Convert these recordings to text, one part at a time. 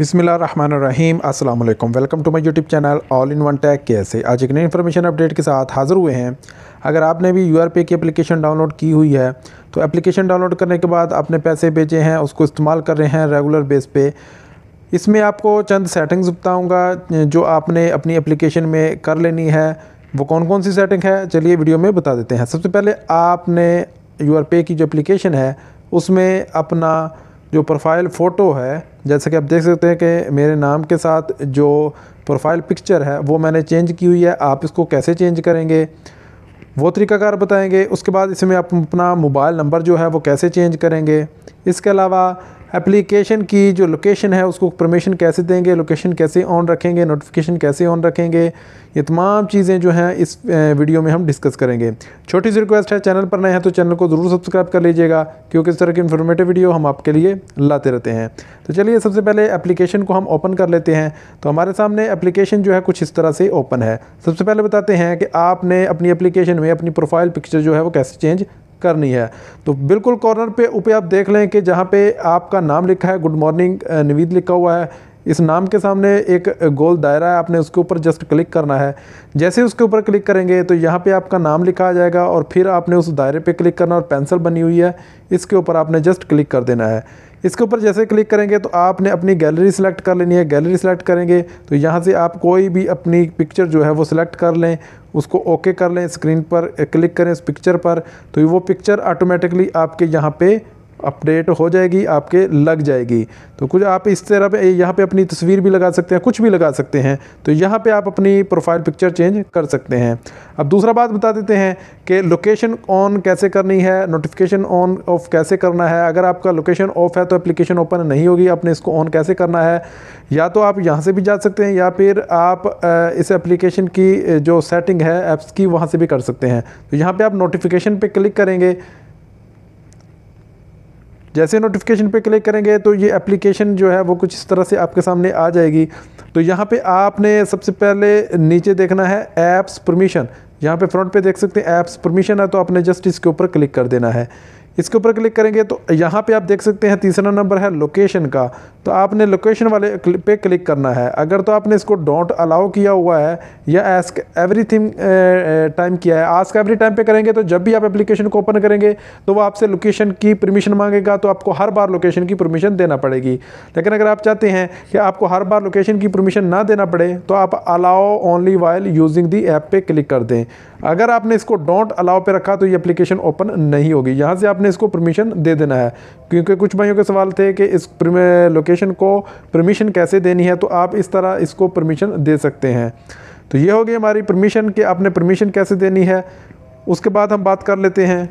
बिसमीम अल्लाम welcome to my YouTube channel all in one tag कैसे आज एक नई इन्फॉर्मेशन अपडेट के साथ हाज़िर हुए हैं। अगर आपने भी यू की एप्लीकेशन डाउनलोड की हुई है तो एप्लीकेशन डाउनलोड करने के बाद आपने पैसे भेजे हैं, उसको इस्तेमाल कर रहे हैं रेगुलर बेस पे। इसमें आपको चंद सेटिंग्स बताऊँगा, जो आपने अपनी एप्लीकेशन में कर लेनी है। वो कौन कौन सी सेटिंग है? चलिए वीडियो में बता देते हैं। सबसे पहले आपने यू की जो एप्लीकेशन है, उसमें अपना जो प्रोफ़ाइल फ़ोटो है जैसे कि आप देख सकते हैं कि मेरे नाम के साथ जो प्रोफ़ाइल पिक्चर है, वो मैंने चेंज की हुई है। आप इसको कैसे चेंज करेंगे, वो तरीकाकार बताएँगे। उसके बाद इसमें आप अपना मोबाइल नंबर जो है, वो कैसे चेंज करेंगे। इसके अलावा एप्लीकेशन की जो लोकेशन है, उसको परमिशन कैसे देंगे लोकेशन कैसे ऑन रखेंगे नोटिफिकेशन कैसे ऑन रखेंगे, ये तमाम चीज़ें जो हैं इस वीडियो में हम डिस्कस करेंगे। छोटी सी रिक्वेस्ट है चैनल पर नए हैं तो चैनल को ज़रूर सब्सक्राइब कर लीजिएगा, क्योंकि इस तरह की इन्फॉर्मेटिव वीडियो हम आपके लिए लाते रहते हैं। तो चलिए, सबसे पहले एप्लीकेशन को हम ओपन कर लेते हैं। तो हमारे सामने एप्लीकेशन जो है कुछ इस तरह से ओपन है। सबसे पहले बताते हैं कि आपने अपनी एप्लीकेशन में अपनी प्रोफ़ाइल पिक्चर जो है वो कैसे चेंज करनी है। तो बिल्कुल कॉर्नर पे ऊपर आप देख लें कि जहाँ पे आपका नाम लिखा है गुड मॉर्निंग नवीद लिखा हुआ है। इस नाम के सामने एक गोल दायरा है, आपने उसके ऊपर जस्ट क्लिक करना है। जैसे उसके ऊपर क्लिक करेंगे तो यहाँ पे आपका नाम लिखा आ जाएगा और फिर आपने उस दायरे पे क्लिक करना और पेंसिल बनी हुई है। इसके ऊपर आपने जस्ट क्लिक कर देना है। इसके ऊपर जैसे क्लिक करेंगे तो आपने अपनी गैलरी सेलेक्ट कर लेनी है। गैलरी सेलेक्ट करेंगे तो यहाँ से आप कोई भी अपनी पिक्चर जो है वो सिलेक्ट कर लें, उसको ओके कर लें स्क्रीन पर क्लिक करें उस पिक्चर पर तो वो पिक्चर ऑटोमेटिकली आपके यहाँ पे अपडेट हो जाएगी, आपके लग जाएगी। तो कुछ आप इस तरह पे यहाँ पे अपनी तस्वीर भी लगा सकते हैं, कुछ भी लगा सकते हैं। तो यहाँ पे आप अपनी प्रोफ़ाइल पिक्चर चेंज कर सकते हैं। अब दूसरा बात बता देते हैं कि लोकेशन ऑन कैसे करनी है नोटिफिकेशन ऑन ऑफ़ कैसे करना है। अगर आपका लोकेशन ऑफ़ है तो एप्लीकेशन ओपन नहीं होगी, आपने इसको ऑन कैसे करना है? या तो आप यहाँ से भी जा सकते हैं, या फिर आप इस एप्लीकेशन की जो सेटिंग है ऐप्स की, वहाँ से भी कर सकते हैं। तो यहाँ पर आप नोटिफिकेशन पर क्लिक करेंगे जैसे नोटिफिकेशन पे क्लिक करेंगे तो ये एप्लीकेशन जो है वो कुछ इस तरह से आपके सामने आ जाएगी। तो यहाँ पे आपने सबसे पहले नीचे देखना है ऐप्स परमिशन यहाँ पे फ्रंट पे देख सकते हैं ऐप्स परमिशन है तो आपने जस्ट इसके ऊपर क्लिक कर देना है। इसके ऊपर क्लिक करेंगे तो यहाँ पे आप देख सकते हैं तीसरा नंबर है लोकेशन का। तो आपने लोकेशन वाले पे क्लिक करना है। अगर तो आपने इसको डोंट अलाउ किया हुआ है या एस्क एवरीथिंग टाइम किया है। आस्क एवरी टाइम पे करेंगे तो जब भी आप एप्लीकेशन को ओपन करेंगे तो वो आपसे लोकेशन की परमिशन मांगेगा तो आपको हर बार लोकेशन की परमिशन देना पड़ेगी। लेकिन अगर आप चाहते हैं कि आपको हर बार लोकेशन की परमिशन ना देना पड़े तो आप allow only while using the app पे क्लिक कर दें। अगर आपने इसको डोंट अलाउ पे रखा तो ये एप्लीकेशन ओपन नहीं होगी। यहाँ से आपने इसको परमिशन दे देना है। क्योंकि कुछ भाइयों के सवाल थे कि इस लोकेशन को परमिशन कैसे देनी है तो आप इस तरह इसको परमिशन दे सकते हैं। तो ये होगी हमारी परमिशन कि आपने परमिशन कैसे देनी है। उसके बाद हम बात कर लेते हैं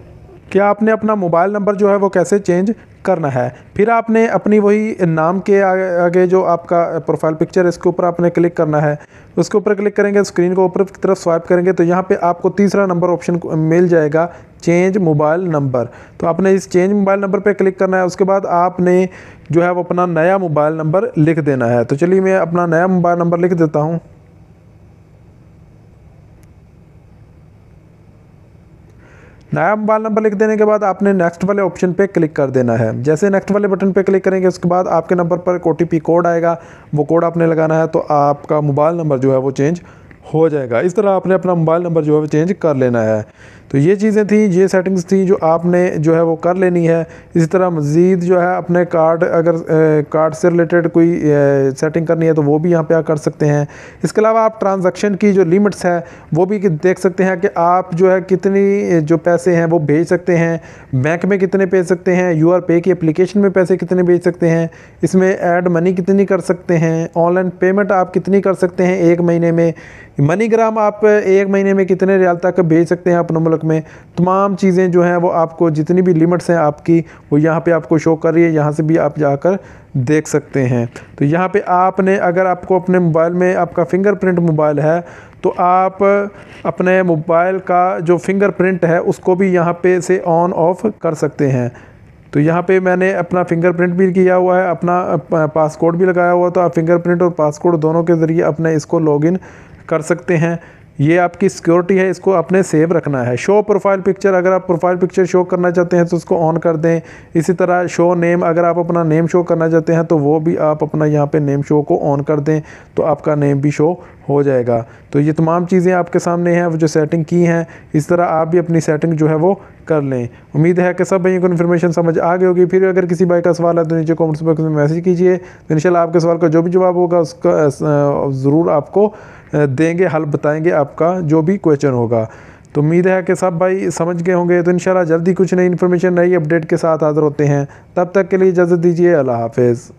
कि आपने अपना मोबाइल नंबर जो है वो कैसे चेंज करना है। फिर आपने अपनी वही नाम के आगे जो आपका प्रोफ़ाइल पिक्चर है, इसके ऊपर आपने क्लिक करना है। उसके ऊपर क्लिक करेंगे स्क्रीन को ऊपर की तरफ़ स्वाइप करेंगे तो यहाँ पे आपको तीसरा नंबर ऑप्शन मिल जाएगा चेंज मोबाइल नंबर तो आपने इस चेंज मोबाइल नंबर पे क्लिक करना है, उसके बाद आपने जो है वो अपना नया मोबाइल नंबर लिख देना है। तो चलिए मैं अपना नया मोबाइल नंबर लिख देता हूँ। नया मोबाइल नंबर लिख देने के बाद आपने नेक्स्ट वाले ऑप्शन पे क्लिक कर देना है। जैसे नेक्स्ट वाले बटन पे क्लिक करेंगे, उसके बाद आपके नंबर पर एक ओ कोड आएगा। वो कोड आपने लगाना है तो आपका मोबाइल नंबर जो है वो चेंज हो जाएगा। इस तरह आपने अपना मोबाइल नंबर जो है चेंज कर लेना है। तो ये चीज़ें थी, ये सेटिंग्स थी जो आपने जो है वो कर लेनी है। इसी तरह मज़ीद जो है अपने कार्ड अगर कार्ड से रिलेटेड कोई सेटिंग करनी है तो वो भी यहाँ पे आ कर सकते हैं। इसके अलावा आप ट्रांजैक्शन की जो लिमिट्स है, वो भी देख सकते हैं कि आप जो है कितनी जो पैसे हैं वो भेज सकते हैं। बैंक में कितने भेज सकते हैं? यू आर पे की एप्लीकेशन में पैसे कितने भेज सकते हैं? इसमें ऐड मनी कितनी कर सकते हैं? ऑनलाइन पेमेंट आप कितनी कर सकते हैं एक महीने में? मनी ग्राम आप एक महीने में कितने रियाल तक भेज सकते हैं अपने मुल्क में? तमाम चीज़ें जो हैं वो आपको जितनी भी लिमिट्स हैं आपकी, वो यहाँ पे आपको शो कर रही है, यहाँ से भी आप जाकर देख सकते हैं। तो यहाँ पे आपने, अगर आपको अपने मोबाइल में आपका फिंगरप्रिंट मोबाइल है तो आप अपने मोबाइल का जो फिंगरप्रिंट है, उसको भी यहाँ पे से ऑन ऑफ़ कर सकते हैं। तो यहाँ पे मैंने अपना फिंगरप्रिंट भी किया हुआ है, अपना पासकोड भी लगाया हुआ तो आप फिंगरप्रिंट और पासकोड दोनों के ज़रिए अपने इसको लॉगिन कर सकते हैं। ये आपकी सिक्योरिटी है, इसको अपने सेव रखना है। शो प्रोफ़ाइल पिक्चर अगर आप प्रोफ़ाइल पिक्चर शो करना चाहते हैं तो उसको ऑन कर दें। इसी तरह शो नेम अगर आप अपना नेम शो करना चाहते हैं तो वो भी आप अपना यहाँ पे नेम शो को ऑन कर दें तो आपका नेम भी शो हो जाएगा। तो ये तमाम चीज़ें आपके सामने हैं जो सेटिंग की हैं, इस तरह आप भी अपनी सेटिंग जो है वो कर लें। उम्मीद है कि सब भाइयों को इन्फॉर्मेशन समझ आ गई होगी। फिर अगर किसी भाई का सवाल है तो नीचे कमेंट्स बॉक्स में मैसेज कीजिए। तो इंशाल्लाह आपके सवाल का जो भी जवाब होगा, उसका ज़रूर आपको देंगे, हल बताएँगे आपका जो भी क्वेश्चन होगा। तो उम्मीद है कि सब भाई समझ गए होंगे। तो इंशाल्लाह जल्दी कुछ नई इन्फॉर्मेशन नई अपडेट के साथ हाज़िर होते हैं। तब तक के लिए इजाज़त दीजिए। अल्लाह हाफिज़।